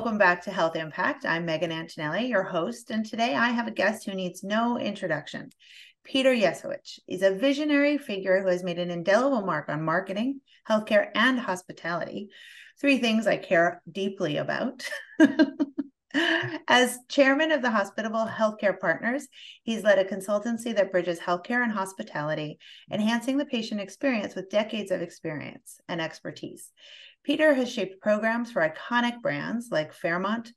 Welcome back to Health Impact. I'm Megan Antonelli, your host, and today I have a guest who needs no introduction. Peter Yesawich is a visionary figure who has made an indelible mark on marketing, healthcare, and hospitality. Three things I care deeply about. As chairman of the Hospitable Healthcare Partners, he's led a consultancy that bridges healthcare and hospitality, enhancing the patient experience with decades of experience and expertise. Peter has shaped programs for iconic brands like Fairmont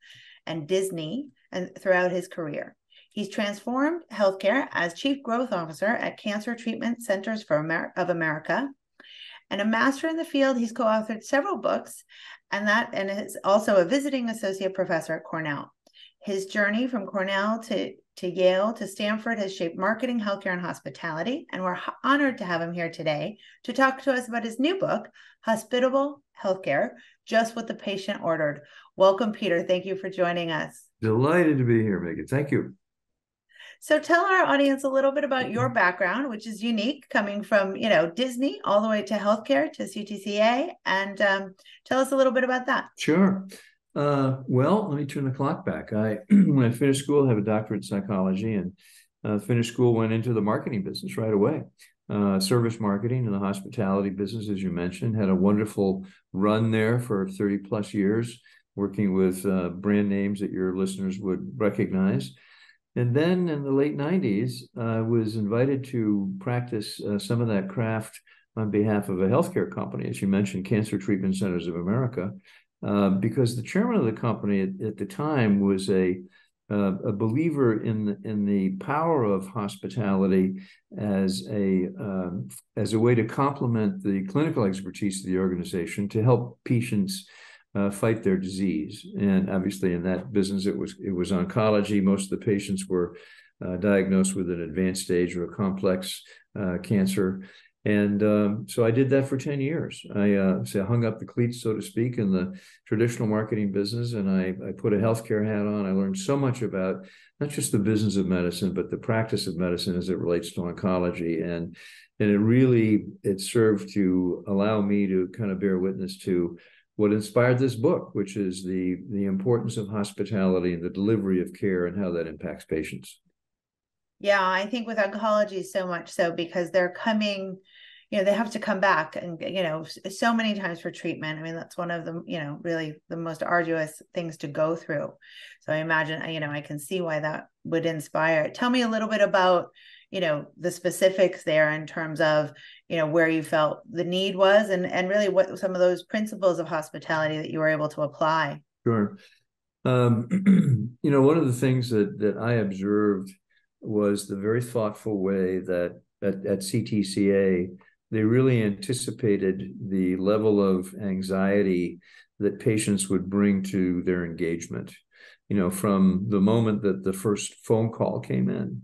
and Disney and throughout his career. He's transformed healthcare as chief growth officer at Cancer Treatment Centers for Amer- of America. And a master in the field, he's co-authored several books and that and is also a visiting associate professor at Cornell. His journey from Cornell to, to Yale to Stanford has shaped marketing, healthcare, and hospitality. And we're honored to have him here today to talk to us about his new book, Hospitable Healthcare Just What the Patient Ordered. Welcome, Peter. Thank you for joining us. Delighted to be here, Megan. Thank you. So tell our audience a little bit about your background, which is unique, coming from you know Disney all the way to healthcare to CTCA, and um, tell us a little bit about that. Sure. Uh, well, let me turn the clock back. I when I finished school, I have a doctorate in psychology, and uh, finished school, went into the marketing business right away. Uh, service marketing and the hospitality business, as you mentioned, had a wonderful run there for 30 plus years, working with uh, brand names that your listeners would recognize. And then in the late 90s, I was invited to practice uh, some of that craft on behalf of a healthcare company, as you mentioned, Cancer Treatment Centers of America, uh, because the chairman of the company at, at the time was a uh, a believer in the, in the power of hospitality as a um, as a way to complement the clinical expertise of the organization to help patients uh, fight their disease. And obviously, in that business, it was it was oncology. Most of the patients were uh, diagnosed with an advanced stage or a complex uh, cancer. And um, so I did that for 10 years. I uh, so hung up the cleats, so to speak, in the traditional marketing business, and I, I put a healthcare hat on. I learned so much about not just the business of medicine, but the practice of medicine as it relates to oncology. And and it really it served to allow me to kind of bear witness to what inspired this book, which is the the importance of hospitality and the delivery of care and how that impacts patients. Yeah, I think with oncology so much so because they're coming, you know, they have to come back and you know so many times for treatment. I mean, that's one of the you know really the most arduous things to go through. So I imagine you know I can see why that would inspire. Tell me a little bit about you know the specifics there in terms of you know where you felt the need was and and really what some of those principles of hospitality that you were able to apply sure um, you know one of the things that that i observed was the very thoughtful way that at, at ctca they really anticipated the level of anxiety that patients would bring to their engagement you know from the moment that the first phone call came in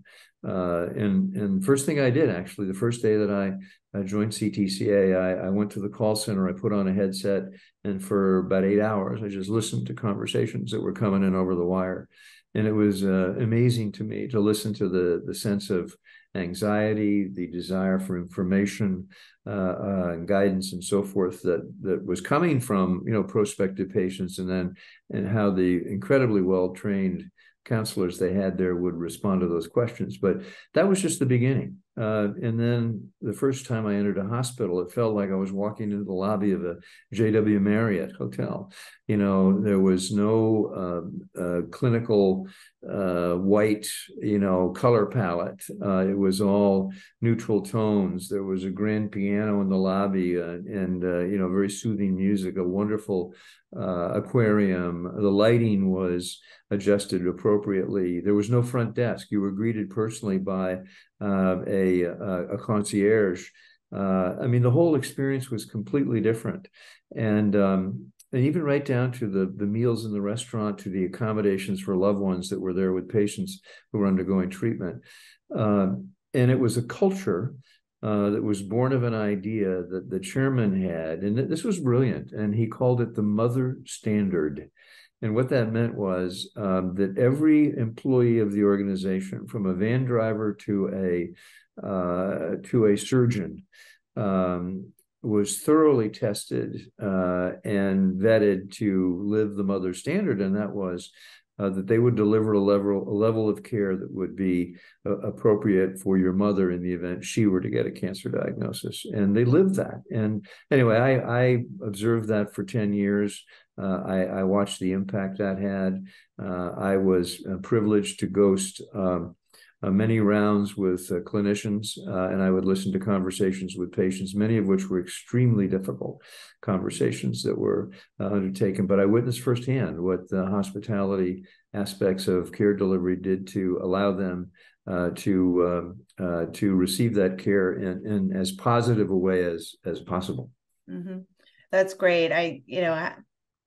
uh, and and first thing I did actually, the first day that I, I joined CTCA, I, I went to the call center. I put on a headset, and for about eight hours, I just listened to conversations that were coming in over the wire, and it was uh, amazing to me to listen to the the sense of anxiety, the desire for information, uh, uh, and guidance, and so forth that that was coming from you know prospective patients, and then and how the incredibly well trained counselors they had there would respond to those questions. But that was just the beginning. Uh, and then the first time I entered a hospital, it felt like I was walking into the lobby of a JW Marriott hotel. You know, there was no uh, uh, clinical uh, white, you know, color palette. Uh, it was all neutral tones. There was a grand piano in the lobby uh, and, you know, very soothing music, a wonderful aquarium. The lighting was adjusted appropriately. There was no front desk. You were greeted personally by uh, a, a, concierge. Uh, I mean, the whole experience was completely different, and um, and even right down to the the meals in the restaurant, to the accommodations for loved ones that were there with patients who were undergoing treatment, um, and it was a culture. Uh, that was born of an idea that the chairman had, and this was brilliant. And he called it the mother standard. And what that meant was um, that every employee of the organization, from a van driver to a uh, to a surgeon, um, was thoroughly tested uh, and vetted to live the mother standard, and that was uh, that they would deliver a level a level of care that would be uh, appropriate for your mother in the event she were to get a cancer diagnosis, and they lived that. And anyway, I, I observed that for ten years. Uh, I, I, watched the impact that had. Uh, I was uh, privileged to ghost. Um, uh, many rounds with uh, clinicians, uh, and I would listen to conversations with patients, many of which were extremely difficult conversations that were uh, undertaken. But I witnessed firsthand what the hospitality aspects of care delivery did to allow them uh, to um, uh, to receive that care in, in as positive a way as as possible. Mm-hmm. That's great. I you know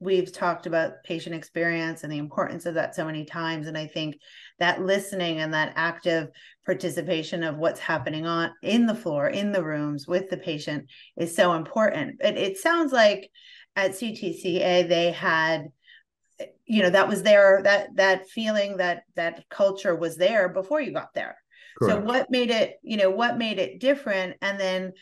we've talked about patient experience and the importance of that so many times and i think that listening and that active participation of what's happening on in the floor in the rooms with the patient is so important. It, it sounds like at ctca they had you know that was there that that feeling that that culture was there before you got there. Correct. so what made it you know what made it different? And then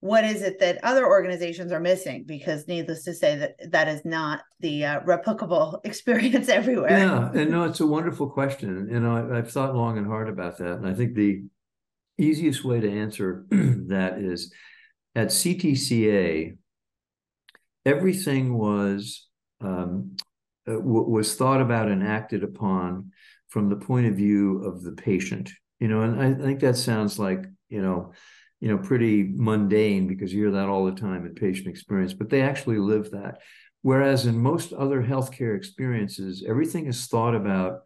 what is it that other organizations are missing? Because needless to say that that is not the uh, replicable experience everywhere. Yeah and no it's a wonderful question and I, i've thought long and hard about that and i think the easiest way to answer that is at ctca everything was um, uh, was thought about and acted upon from the point of view of the patient you know and i think that sounds like you know you know pretty mundane because you hear that all the time in patient experience but they actually live that. Whereas in most other healthcare experiences everything is thought about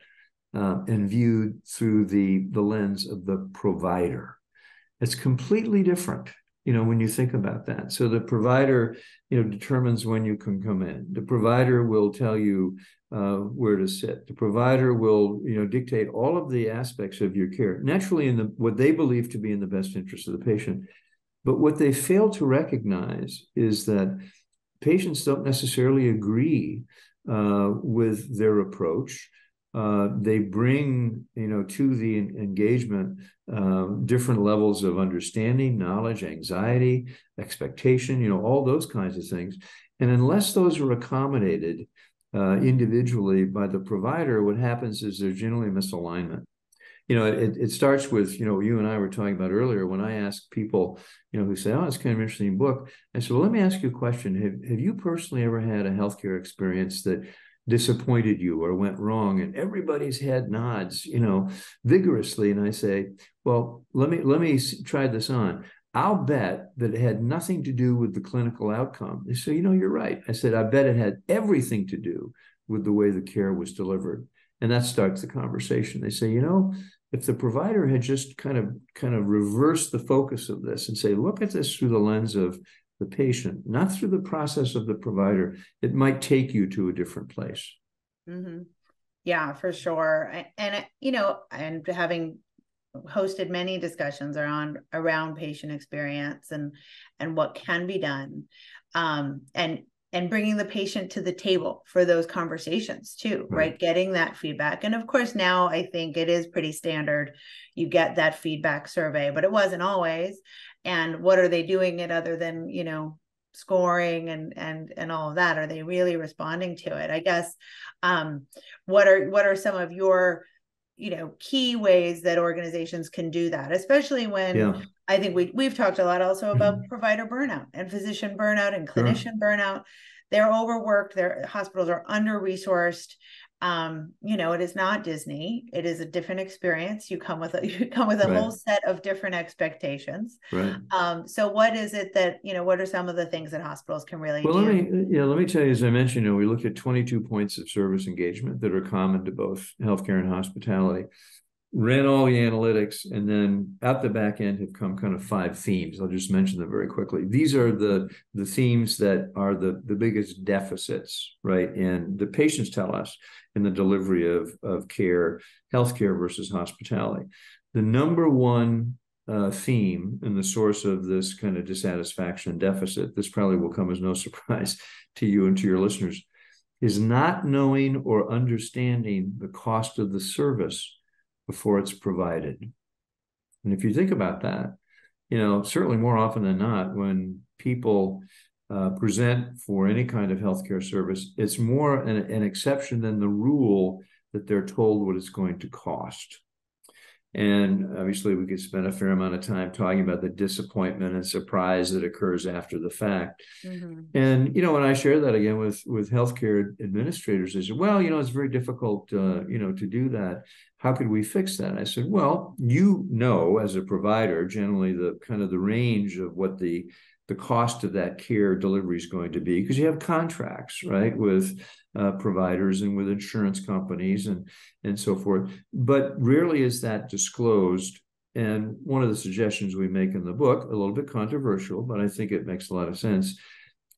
uh, and viewed through the the lens of the provider. It's completely different you know when you think about that. So the provider you know determines when you can come in. The provider will tell you uh, where to sit. The provider will you know dictate all of the aspects of your care naturally in the what they believe to be in the best interest of the patient. But what they fail to recognize is that patients don't necessarily agree uh, with their approach uh, they bring you know to the engagement um, different levels of understanding knowledge anxiety expectation you know all those kinds of things. And unless those are accommodated uh, individually by the provider what happens is there's generally misalignment. You know it, it starts with you know you and i were talking about earlier when i ask people you know who say oh it's kind of an interesting book i said well let me ask you a question. Have, have you personally ever had a healthcare experience that disappointed you or went wrong and everybody's head nods you know vigorously and i say well let me let me try this on. I'll bet that it had nothing to do with the clinical outcome. They say you know you're right. I said i bet it had everything to do with the way the care was delivered. And that starts the conversation. They say you know if the provider had just kind of kind of reversed the focus of this and say look at this through the lens of the patient, not through the process of the provider. It might take you to a different place. Mm-hmm. Yeah, for sure. And, you know, and having hosted many discussions around around patient experience and and what can be done um and and bringing the patient to the table for those conversations too right. right? Getting that feedback. And of course now i think it is pretty standard. You get that feedback survey but it wasn't always. And what are they doing it other than you know scoring and and and all of that? Are they really responding to it? I guess um what are what are some of your you know key ways that organizations can do that especially when yeah. i think we we've talked a lot also about mm-hmm. provider burnout and physician burnout and clinician sure. burnout they're overworked their hospitals are under resourced um, you know, it is not Disney. It is a different experience. You come with a you come with a right. whole set of different expectations. Right. Um, so what is it that, you know, what are some of the things that hospitals can really well, do? let me yeah, let me tell you, as I mentioned, you know, we look at 22 points of service engagement that are common to both healthcare and hospitality ran all the analytics, and then at the back end have come kind of five themes. I'll just mention them very quickly. These are the the themes that are the the biggest deficits, right? And the patients tell us in the delivery of of care, healthcare versus hospitality. The number one uh, theme and the source of this kind of dissatisfaction deficit, this probably will come as no surprise to you and to your listeners, is not knowing or understanding the cost of the service before it's provided. And if you think about that, you know, certainly more often than not, when people uh, present for any kind of healthcare service, it's more an, an exception than the rule that they're told what it's going to cost. And obviously, we could spend a fair amount of time talking about the disappointment and surprise that occurs after the fact. Mm-hmm. And you know, when I share that again with with healthcare administrators, they say, "Well, you know, it's very difficult, uh, you know, to do that. How could we fix that?" I said, "Well, you know, as a provider, generally the kind of the range of what the the cost of that care delivery is going to be because you have contracts right with uh, providers and with insurance companies and and so forth but rarely is that disclosed and one of the suggestions we make in the book a little bit controversial but i think it makes a lot of sense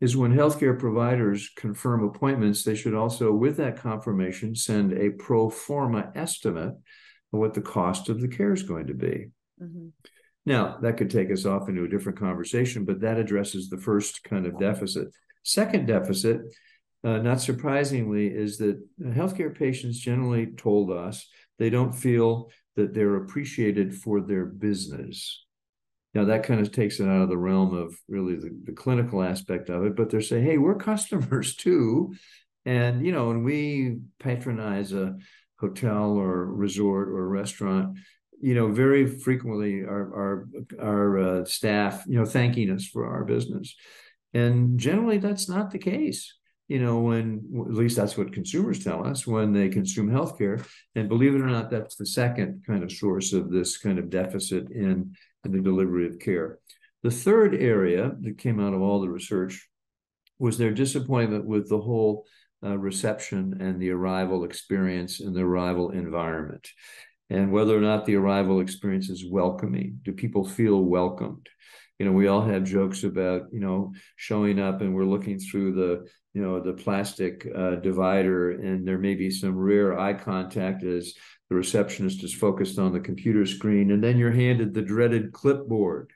is when healthcare providers confirm appointments they should also with that confirmation send a pro forma estimate of what the cost of the care is going to be mm-hmm. Now, that could take us off into a different conversation, but that addresses the first kind of deficit. Second deficit, uh, not surprisingly, is that healthcare patients generally told us they don't feel that they're appreciated for their business. Now, that kind of takes it out of the realm of really the, the clinical aspect of it, but they're saying, hey, we're customers too. And, you know, when we patronize a hotel or resort or restaurant, you know, very frequently our our our uh, staff, you know, thanking us for our business, and generally that's not the case. You know, when at least that's what consumers tell us when they consume healthcare, and believe it or not, that's the second kind of source of this kind of deficit in, in the delivery of care. The third area that came out of all the research was their disappointment with the whole uh, reception and the arrival experience and the arrival environment and whether or not the arrival experience is welcoming. Do people feel welcomed? You know, we all have jokes about, you know, showing up and we're looking through the, you know, the plastic uh, divider and there may be some rare eye contact as the receptionist is focused on the computer screen. And then you're handed the dreaded clipboard,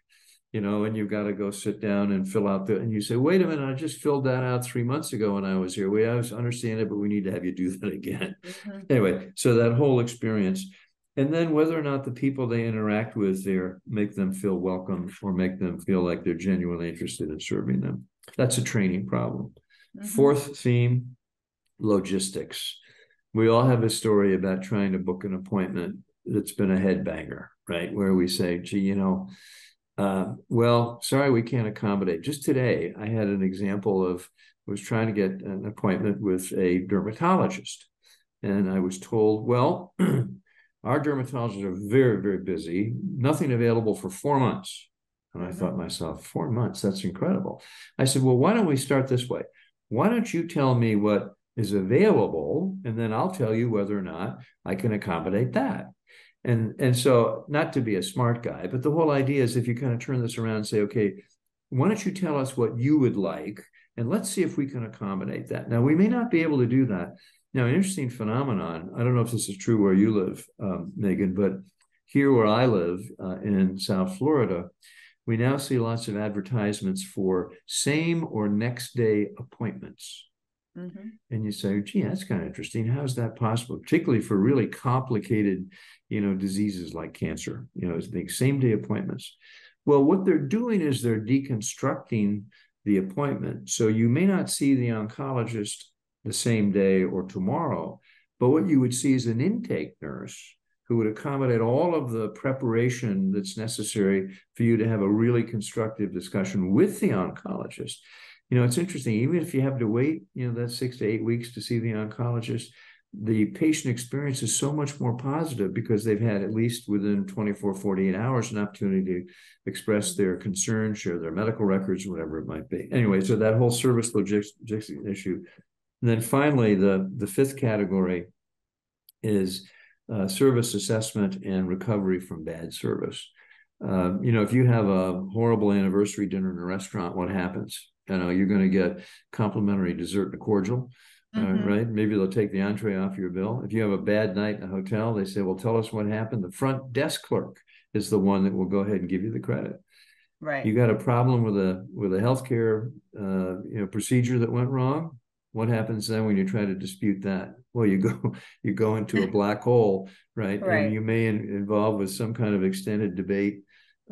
you know, and you've got to go sit down and fill out the, and you say, wait a minute, I just filled that out three months ago when I was here. We I understand it, but we need to have you do that again. Mm-hmm. Anyway, so that whole experience and then whether or not the people they interact with there make them feel welcome or make them feel like they're genuinely interested in serving them. That's a training problem. Mm-hmm. Fourth theme logistics. We all have a story about trying to book an appointment that's been a headbanger, right? Where we say, gee, you know, uh, well, sorry, we can't accommodate. Just today, I had an example of was trying to get an appointment with a dermatologist. And I was told, well, Our dermatologists are very, very busy, nothing available for four months. And I thought mm-hmm. myself, four months, that's incredible. I said, well, why don't we start this way? Why don't you tell me what is available, and then I'll tell you whether or not I can accommodate that. And and so not to be a smart guy, but the whole idea is if you kind of turn this around and say, okay, why don't you tell us what you would like, and let's see if we can accommodate that. Now we may not be able to do that, now, an interesting phenomenon. I don't know if this is true where you live, um, Megan, but here where I live uh, in South Florida, we now see lots of advertisements for same or next day appointments. Mm-hmm. And you say, gee, that's kind of interesting. How is that possible? Particularly for really complicated, you know, diseases like cancer, you know, it's the same day appointments. Well, what they're doing is they're deconstructing the appointment. So you may not see the oncologist the same day or tomorrow. But what you would see is an intake nurse who would accommodate all of the preparation that's necessary for you to have a really constructive discussion with the oncologist. You know, it's interesting, even if you have to wait, you know, that six to eight weeks to see the oncologist, the patient experience is so much more positive because they've had at least within 24 48 hours an opportunity to express their concerns share their medical records whatever it might be anyway so that whole service logistics issue and then finally, the, the fifth category is uh, service assessment and recovery from bad service. Uh, you know, if you have a horrible anniversary dinner in a restaurant, what happens? You know, you're going to get complimentary dessert and a cordial, uh, mm-hmm. uh, right? Maybe they'll take the entree off your bill. If you have a bad night in a hotel, they say, "Well, tell us what happened." The front desk clerk is the one that will go ahead and give you the credit. Right. You got a problem with a with a healthcare uh, you know procedure that went wrong what happens then when you try to dispute that well you go you go into a black hole right, right. and you may in, involve with some kind of extended debate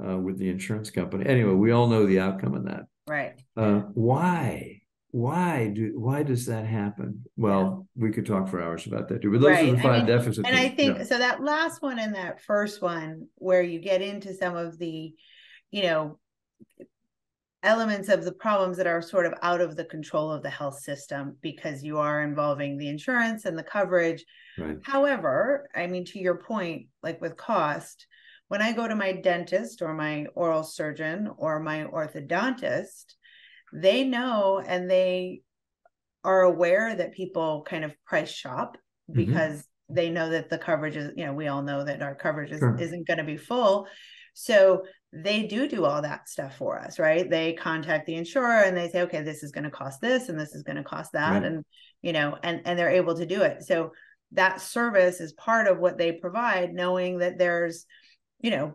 uh, with the insurance company anyway we all know the outcome of that Right. Uh, why? Why do why does that happen? Well, we could talk for hours about that too. But those Right. are the I five mean, deficits. And I think yeah. so that last one and that first one where you get into some of the, you know, elements of the problems that are sort of out of the control of the health system because you are involving the insurance and the coverage. right. However, I mean, to your point, like with cost, when I go to my dentist or my oral surgeon or my orthodontist, they know and they are aware that people kind of price shop Mhm. because they know that the coverage is, you know, we all know that our coverage is, Sure. isn't going to be full. So they do do all that stuff for us, right? They contact the insurer and they say, okay, this is going to cost this and this is going to cost that. Right. And, you know, and, and they're able to do it. So that service is part of what they provide, knowing that there's, you know,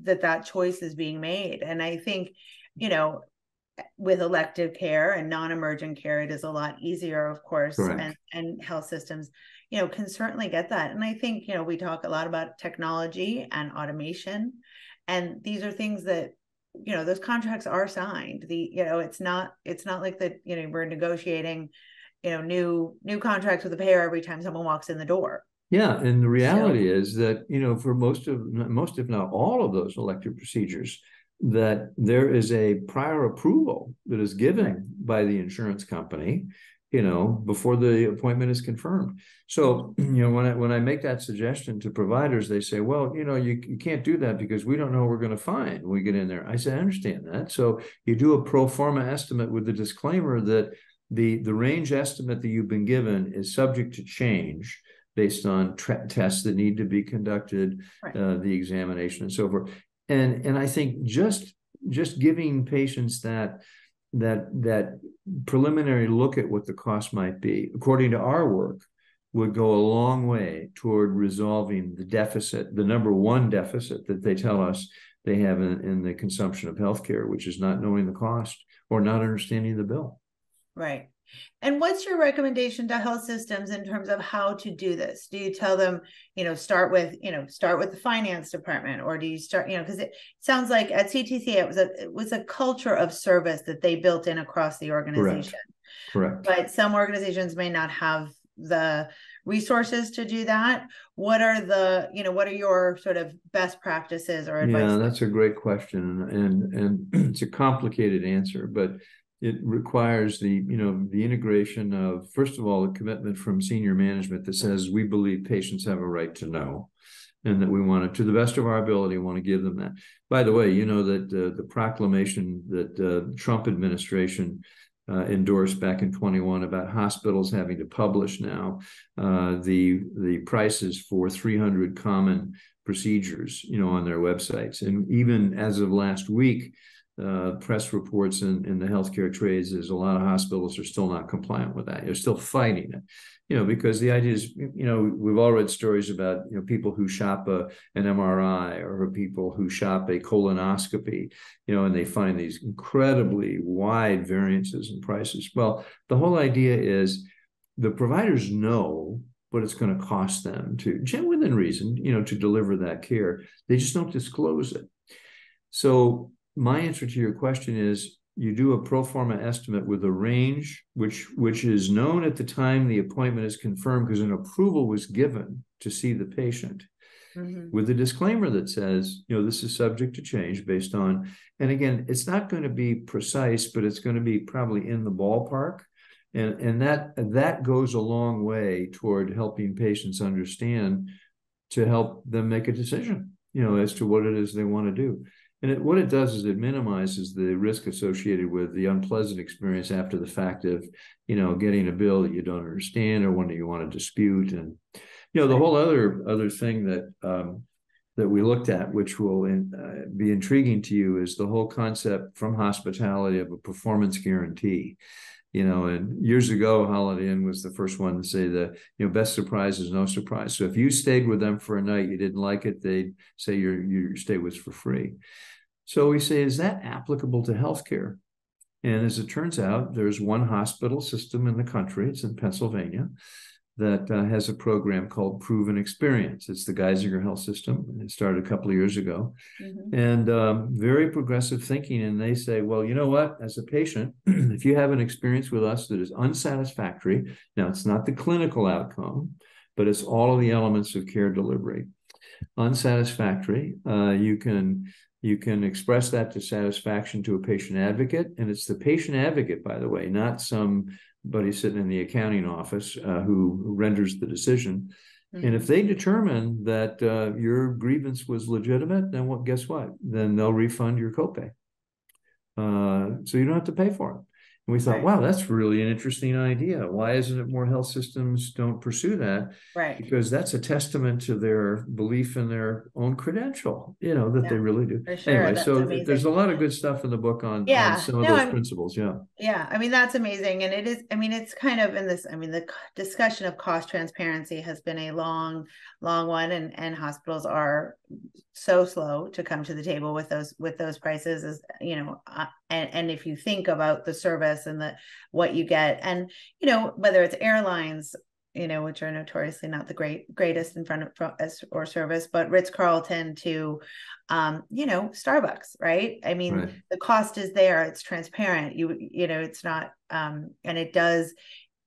that that choice is being made. And I think, you know, with elective care and non-emergent care, it is a lot easier, of course, Correct. and and health systems, you know, can certainly get that. And I think, you know, we talk a lot about technology and automation, and these are things that, you know, those contracts are signed. The, you know, it's not it's not like that, you know, we're negotiating, you know, new new contracts with the payer every time someone walks in the door. Yeah, and the reality is that, you know, for most of most, if not all of those elective procedures, that there is a prior approval that is given by the insurance company, you know, before the appointment is confirmed. So, you know, when I when I make that suggestion to providers, they say, well, you know, you, you can't do that because we don't know what we're going to find when we get in there. I say, I understand that. So you do a pro forma estimate with the disclaimer that the the range estimate that you've been given is subject to change based on tra- tests that need to be conducted, Right. uh, the examination and so forth. And and I think just just giving patients that that that preliminary look at what the cost might be, according to our work, would go a long way toward resolving the deficit, the number one deficit that they tell us they have in, in the consumption of healthcare, which is not knowing the cost or not understanding the bill. Right. And what's your recommendation to health systems in terms of how to do this? Do you tell them, you know, start with, you know, start with the finance department or do you start, you know, because it sounds like at CTC it was a it was a culture of service that they built in across the organization. Correct. Correct. But some organizations may not have the resources to do that. What are the, you know, what are your sort of best practices or advice? Yeah, that's a great question, and and it's a complicated answer, but it requires the you know the integration of first of all a commitment from senior management that says we believe patients have a right to know, and that we want to, to the best of our ability, want to give them that. By the way, you know that uh, the proclamation that uh, Trump administration uh, endorsed back in 21 about hospitals having to publish now uh, the the prices for 300 common procedures, you know, on their websites. And even as of last week, uh, press reports in, in the healthcare trades is a lot of hospitals are still not compliant with that. They're still fighting it, you know, because the idea is, you know, we've all read stories about, you know, people who shop a, an MRI or people who shop a colonoscopy, you know, and they find these incredibly wide variances in prices. Well, the whole idea is the providers know what it's going to cost them to, within reason, you know, to deliver that care. They just don't disclose it. So my answer to your question is you do a pro forma estimate with a range which which is known at the time the appointment is confirmed because an approval was given to see the patient Mhm. with a disclaimer that says you know this is subject to change based on and again it's not going to be precise but it's going to be probably in the ballpark and and that that goes a long way toward helping patients understand to help them make a decision you know as to what it is they want to do and it, what it does is it minimizes the risk associated with the unpleasant experience after the fact of you know getting a bill that you don't understand or one that you want to dispute. And you know the whole other other thing that um, that we looked at which will in, uh, be intriguing to you is the whole concept from hospitality of a performance guarantee you know and years ago holiday inn was the first one to say the you know best surprise is no surprise. So if you stayed with them for a night you didn't like it they'd say your your stay was for free. So we say is that applicable to healthcare? And as it turns out there's one hospital system in the country it's in pennsylvania that uh, has a program called Proven Experience. It's the Geisinger Health System. It started a couple of years ago, mm-hmm. and um, very progressive thinking. And they say, well, you know what? As a patient, if you have an experience with us that is unsatisfactory, now it's not the clinical outcome, but it's all of the elements of care delivery. Unsatisfactory, uh, you can you can express that dissatisfaction to a patient advocate, and it's the patient advocate, by the way, not some buddy sitting in the accounting office uh, who renders the decision. Mm-hmm. And if they determine that uh, your grievance was legitimate, then what? Guess what? Then they'll refund your copay, uh, so you don't have to pay for it. And we thought, right. wow, that's really an interesting idea. Why isn't it more health systems don't pursue that? Right. Because that's a testament to their belief in their own credential, you know, that yeah, they really do. Sure. Anyway, that's so amazing. there's a lot of good stuff in the book on, yeah. on some of no, those I'm, principles. Yeah. Yeah. I mean, that's amazing. And it is, I mean, it's kind of in this, I mean, the discussion of cost transparency has been a long, long one and, and hospitals are so slow to come to the table with those with those prices as you know uh, and and if you think about the service and the what you get and you know whether it's airlines you know which are notoriously not the great greatest in front of us or service but ritz-carlton to um you know starbucks right? I mean right. the cost is there. It's transparent. You you know it's not um and it does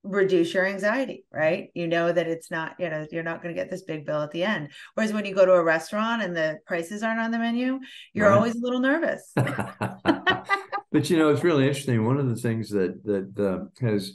reduce your anxiety, right? You know that it's not, you know, you're not going to get this big bill at the end. Whereas when you go to a restaurant and the prices aren't on the menu, you're right. always a little nervous. but you know, it's really interesting. One of the things that that uh, has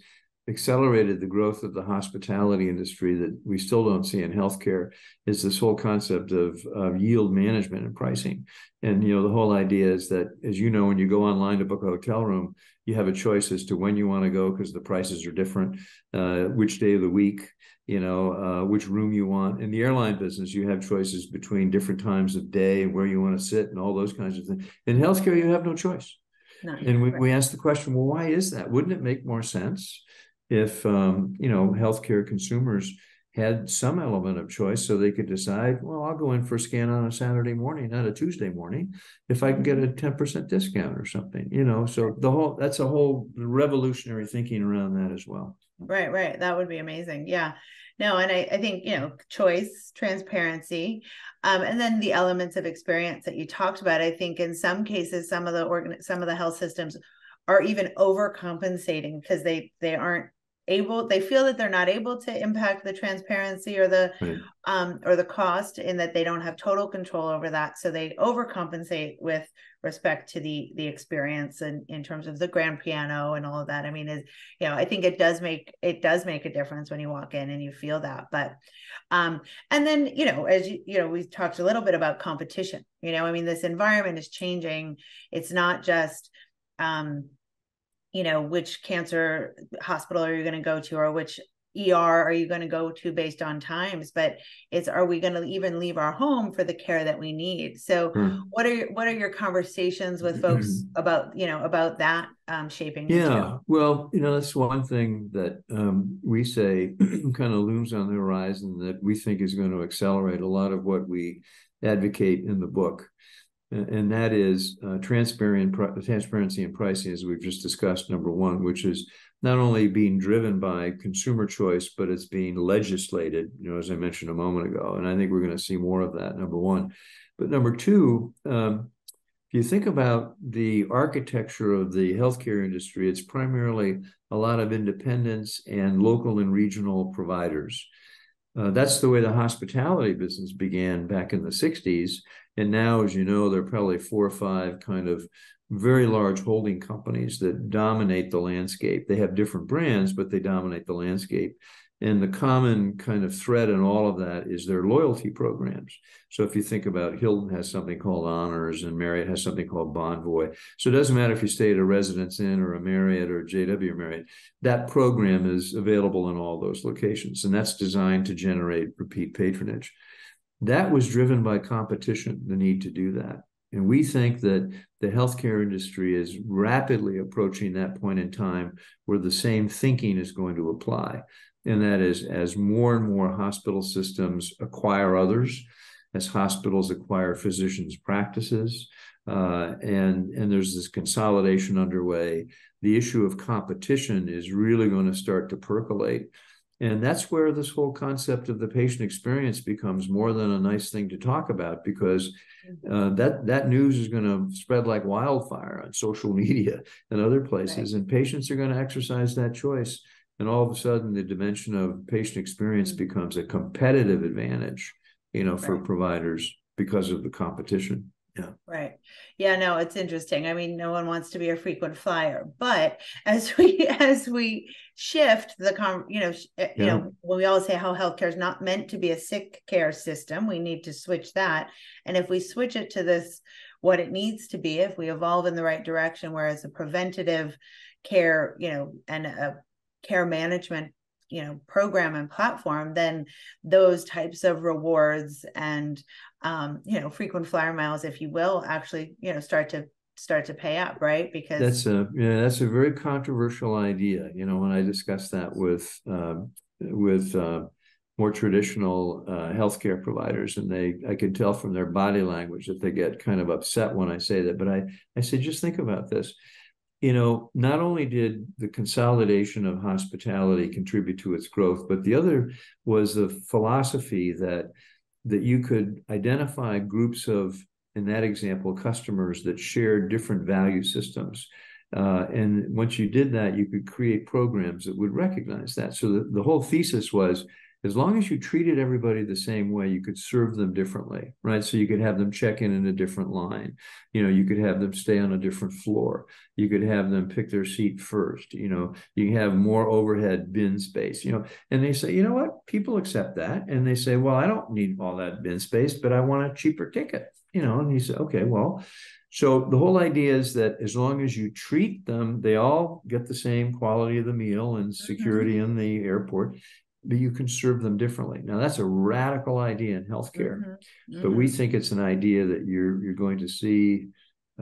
accelerated the growth of the hospitality industry that we still don't see in healthcare is this whole concept of, of yield management and pricing. And you know, the whole idea is that, as you know, when you go online to book a hotel room, you have a choice as to when you want to go because the prices are different, uh, which day of the week, you know, uh, which room you want. In the airline business, you have choices between different times of day and where you want to sit and all those kinds of things. In healthcare, you have no choice. and we, we ask the question, well, why is that? Wouldn't it make more sense if um, you know healthcare consumers had some element of choice so they could decide well i'll go in for a scan on a saturday morning not a tuesday morning if i can get a 10% discount or something you know? So the whole that's a whole revolutionary thinking around that as well. Right right. That would be amazing. Yeah. No and i, I think you know choice transparency um, and then the elements of experience that you talked about i think in some cases some of the organ some of the health systems are even overcompensating because they they aren't able they feel that they're not able to impact the transparency or the right. um or the cost in that they don't have total control over that. So they overcompensate with respect to the the experience and in terms of the grand piano and all of that. I mean is you know i think it does make it does make a difference when you walk in and you feel that but um and then you know as you you know we talked a little bit about competition. You know i mean this environment is changing. It's not just um you know which cancer hospital are you going to go to or which ER are you going to go to based on times but it's are we going to even leave our home for the care that we need so mm. what are your, what are your conversations with folks mm-hmm. about you know about that um, shaping yeah well you know that's one thing that um, we say kind of looms on the horizon that we think is going to accelerate a lot of what we advocate in the book and that is uh, transparency and pricing, as we've just discussed. Number one, which is not only being driven by consumer choice, but it's being legislated. You know, as I mentioned a moment ago, and I think we're going to see more of that. Number one, but number two, um, if you think about the architecture of the healthcare industry, it's primarily a lot of independents and local and regional providers. Uh, that's the way the hospitality business began back in the 60s. And now, as you know, there are probably four or five kind of very large holding companies that dominate the landscape. They have different brands, but they dominate the landscape. And the common kind of thread in all of that is their loyalty programs. So if you think about Hilton has something called Honors and Marriott has something called Bonvoy. So it doesn't matter if you stay at a Residence Inn or a Marriott or JW Marriott, that program is available in all those locations. And that's designed to generate repeat patronage. That was driven by competition, the need to do that. And we think that the healthcare industry is rapidly approaching that point in time where the same thinking is going to apply. And that is as more and more hospital systems acquire others, as hospitals acquire physicians' practices, uh, and, and there's this consolidation underway, the issue of competition is really going to start to percolate And that's where this whole concept of the patient experience becomes more than a nice thing to talk about because mm-hmm. uh, that that news is going to spread like wildfire on social media and other places, right. and patients are going to exercise that choice. And all of a sudden, the dimension of patient experience mm-hmm. becomes a competitive advantage, you know, for right. providers because of the competition. Yeah. Right. Yeah, no, it's interesting. I mean, no one wants to be a frequent flyer, but as we as we shift the con, you know, eh, you know, when we all say how healthcare is not meant to be a sick care system, we need to switch that. And if we switch it to this what it needs to be, if we evolve in the right direction, whereas a preventative care, you know, and a care management you know program and platform then those types of rewards and um, you know, frequent flyer miles, if you will, actually, you know, start to start to pay up, right? Because that's a yeah, that's a very controversial idea. You know, when I discuss that with uh, with uh, more traditional uh, healthcare providers, and they I can tell from their body language that they get kind of upset when I say that. But I I say just think about this. You know, not only did the consolidation of hospitality contribute to its growth, but the other was the philosophy that that you could identify groups of, in that example, customers that shared different value systems. Uh, and once you did that, you could create programs that would recognize that. So the, the whole thesis was as long as you treated everybody the same way, you could serve them differently, right? So you could have them check in in a different line. You know, you could have them stay on a different floor. You could have them pick their seat first. You know, you have more overhead bin space, you know, and they say, you know what? People accept that. And they say, well, I don't need all that bin space, but I want a cheaper ticket, you know, and he said, okay, well, so the whole idea is that as long as you treat them, they all get the same quality of the meal and mm-hmm. security in the airport but you can serve them differently. Now that's a radical idea in healthcare, mm-hmm. Mm-hmm. but we mm-hmm. think it's an idea that you're you're going to see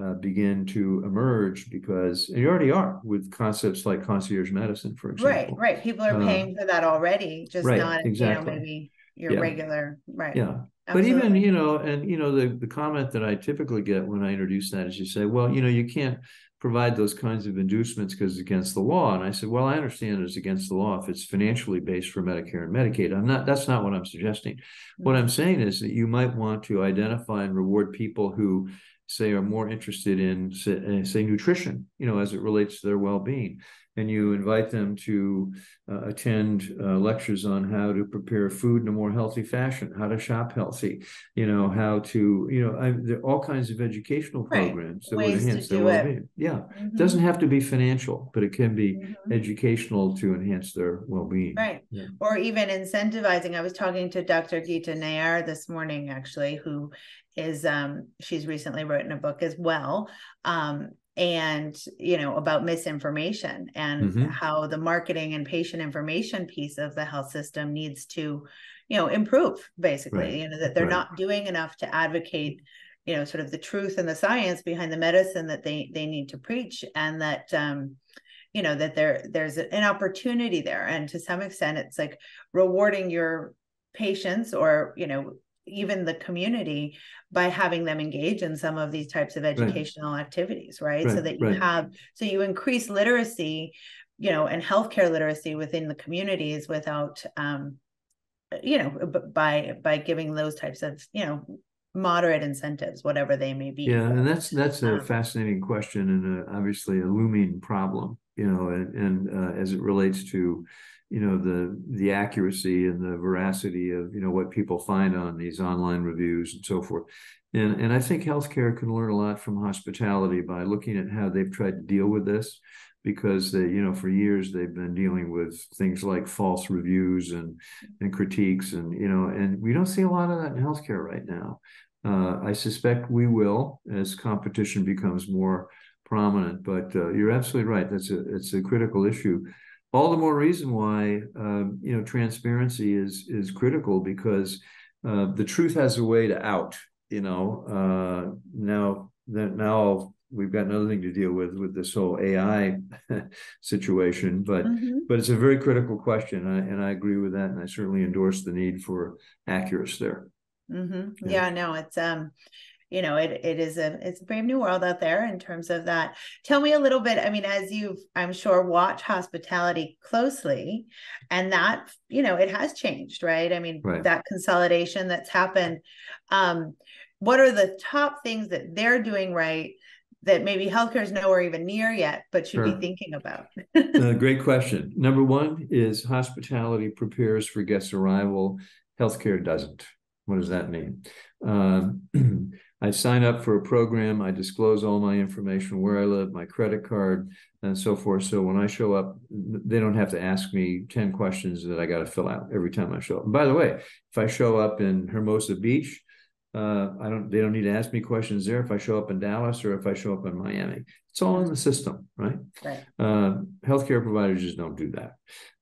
uh, begin to emerge because you already are with concepts like concierge medicine, for example. Right, right. People are uh, paying uh, for that already, just right, not exactly. you know maybe your yeah. regular right. Yeah. Absolutely. But even you know, and you know, the the comment that I typically get when I introduce that is you say, well, you know, you can't provide those kinds of inducements because it's against the law. And I said, well, I understand it's against the law if it's financially based for Medicare and Medicaid. I'm not, that's not what I'm suggesting. What I'm saying is that you might want to identify and reward people who say are more interested in say, say nutrition, you know, as it relates to their well-being and you invite them to uh, attend uh, lectures on how to prepare food in a more healthy fashion, how to shop healthy, you know, how to, you know, I, there are all kinds of educational programs right. that Ways would enhance their well-being. Yeah, mm-hmm. it doesn't have to be financial, but it can be mm-hmm. educational to enhance their well-being. Right, yeah. or even incentivizing. I was talking to Dr. Geeta Nayyar this morning, actually, who is um, she's recently written a book as well um, and you know about misinformation and mm-hmm. how the marketing and patient information piece of the health system needs to you know improve basically right. you know that they're right. not doing enough to advocate you know sort of the truth and the science behind the medicine that they they need to preach and that um you know that there there's an opportunity there and to some extent it's like rewarding your patients or you know even the community by having them engage in some of these types of educational right. activities right? right? so that you right. have so you increase literacy you know and healthcare literacy within the communities without um you know by by giving those types of you know moderate incentives whatever they may be yeah and that's that's a um, fascinating question and a, obviously a looming problem you know and, and uh, as it relates to you know the the accuracy and the veracity of you know what people find on these online reviews and so forth. And and i think healthcare can learn a lot from hospitality by looking at how they've tried to deal with this because they you know for years they've been dealing with things like false reviews and and critiques and you know and we don't see a lot of that in healthcare right now. Uh, i suspect we will as competition becomes more prominent but uh, you're absolutely right. That's a it's a critical issue all the more reason why um, you know transparency is is critical because uh, the truth has a way to out. You know, uh, now that now we've got another thing to deal with with this whole AI situation, but mm-hmm. but it's a very critical question, and I, and I, agree with that, and I certainly endorse the need for accuracy there. Mm-hmm. Yeah. yeah, no, it's um, you know it it is a it's a brave new world out there in terms of that tell me a little bit i mean as you've i'm sure watch hospitality closely and that you know it has changed right i mean right. that consolidation that's happened um what are the top things that they're doing right that maybe healthcare is nowhere even near yet, but should sure. be thinking about? uh, great question. Number one is hospitality prepares for guest arrival. Healthcare doesn't. What does that mean? Um, I sign up for a program. I disclose all my information, where I live, my credit card, and so forth. So when I show up, they don't have to ask me 10 questions that I got to fill out every time I show up. And by the way, if I show up in Hermosa Beach, uh, I don't. They don't need to ask me questions there. If I show up in Dallas or if I show up in Miami, it's all in the system, right? Right. Uh, healthcare providers just don't do that.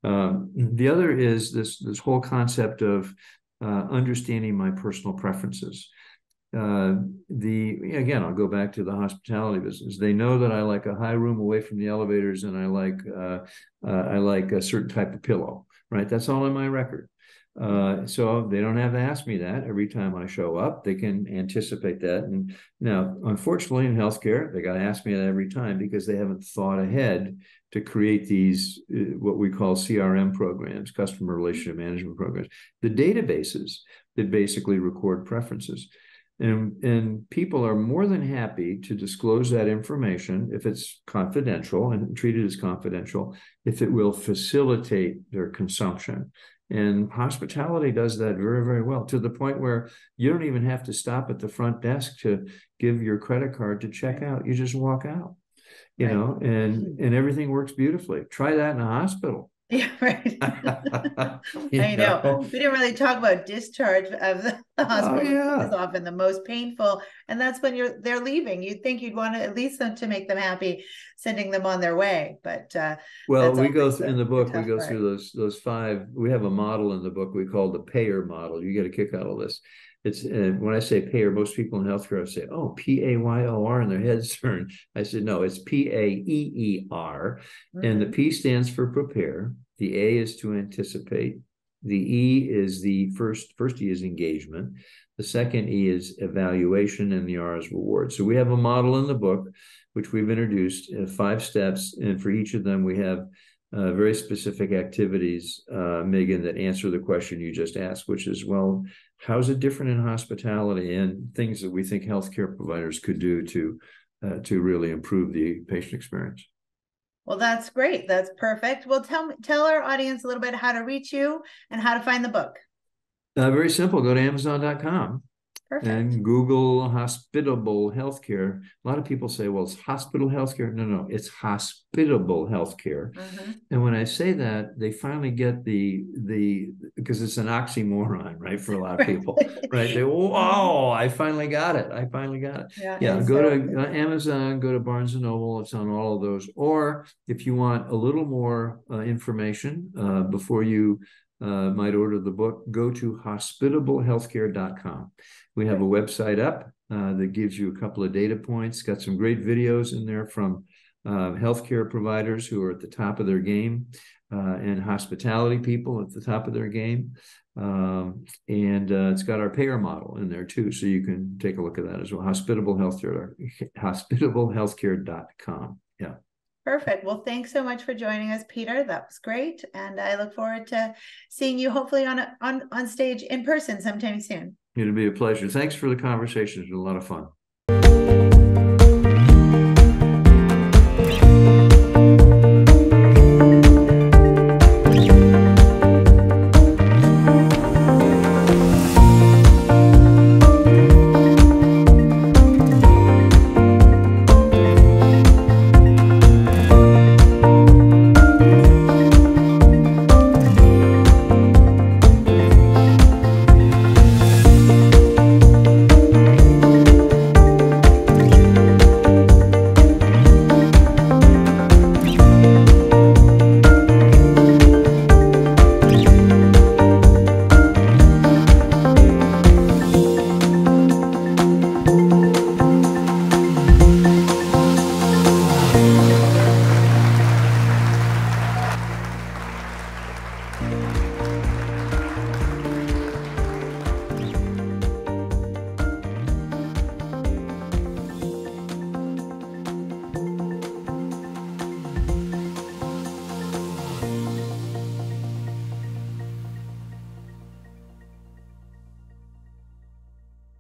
Um, the other is this this whole concept of uh, understanding my personal preferences. Uh, the again, I'll go back to the hospitality business. They know that I like a high room away from the elevators, and I like uh, uh, I like a certain type of pillow. Right, that's all in my record. Uh, so they don't have to ask me that every time I show up. They can anticipate that. And now, unfortunately, in healthcare, they got to ask me that every time because they haven't thought ahead to create these uh, what we call CRM programs, customer relationship management programs, the databases that basically record preferences. And, and people are more than happy to disclose that information if it's confidential and treated as confidential, if it will facilitate their consumption. And hospitality does that very, very well to the point where you don't even have to stop at the front desk to give your credit card to check out. You just walk out, you right. know, and and everything works beautifully. Try that in a hospital. Yeah, right. I know? know. We didn't really talk about discharge of the oh, hospital. Oh, yeah. is often the most painful. And that's when you're they're leaving. You'd think you'd want to at least them to make them happy, sending them on their way. But uh, well, we go through in the book, we go part. through those those five. We have a model in the book we call the PAEER model. You get a kick out of this. It's uh, when I say payer, most people in healthcare say, "Oh, P A Y O R," and their heads turn. I said, "No, it's P A E E R," mm-hmm. and the mm-hmm. P stands for prepare. The A is to anticipate. The E is the first. First E is engagement. The second E is evaluation, and the R is reward. So we have a model in the book, which we've introduced, uh, five steps, and for each of them we have uh, very specific activities, uh, Megan, that answer the question you just asked, which is, well, how's it different in hospitality and things that we think healthcare providers could do to uh, to really improve the patient experience? Well, that's great. That's perfect. Well, tell tell our audience a little bit how to reach you and how to find the book. Uh, very simple. Go to Amazon.com Perfect. And Google hospitable healthcare. A lot of people say, well, it's hospital healthcare. No, no, it's hospitable healthcare. Mm-hmm. And when I say that, they finally get the the because it's an oxymoron, right? For a lot of people, right? They, oh, I finally got it. I finally got it. Yeah. yeah go so, to uh, Amazon, go to Barnes and Noble. It's on all of those. Or if you want a little more uh, information uh, before you uh, might order the book, go to hospitablehealthcare.com. We have a website up uh, that gives you a couple of data points, got some great videos in there from uh, healthcare providers who are at the top of their game uh, and hospitality people at the top of their game. Um, and uh, it's got our PAEER model in there too, so you can take a look at that as well. Hospitable healthcare, hospitablehealthcare.com. Yeah. Perfect. Well, thanks so much for joining us, Peter. That was great, and I look forward to seeing you hopefully on a, on on stage in person sometime soon. It'll be a pleasure. Thanks for the conversation. It's been a lot of fun.